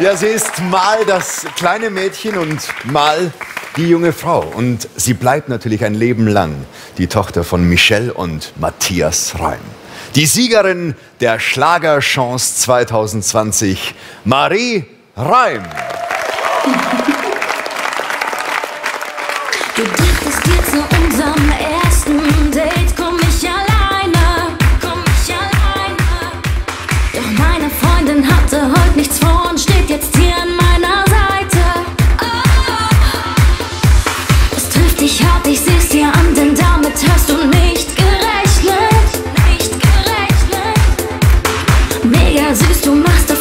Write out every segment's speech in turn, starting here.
Ja, sie ist mal das kleine Mädchen und mal die junge Frau. Und sie bleibt natürlich ein Leben lang die Tochter von Michelle und Matthias Reim. Die Siegerin der Schlagerchance 2020, Marie Reim. Du drücktest dir zu unserem ersten Mal. used to master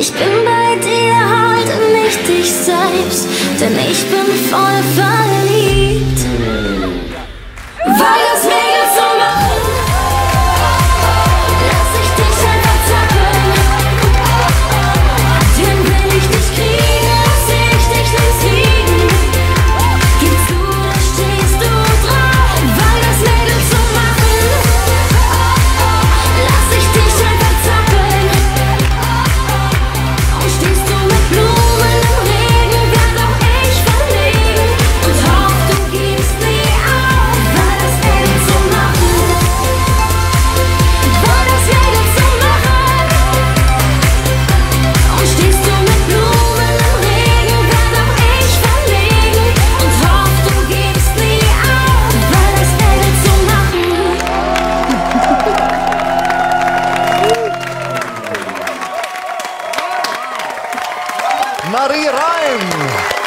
Ich bin bei dir, halte mich dich selbst, denn ich bin voll verliebt. Marie Reim.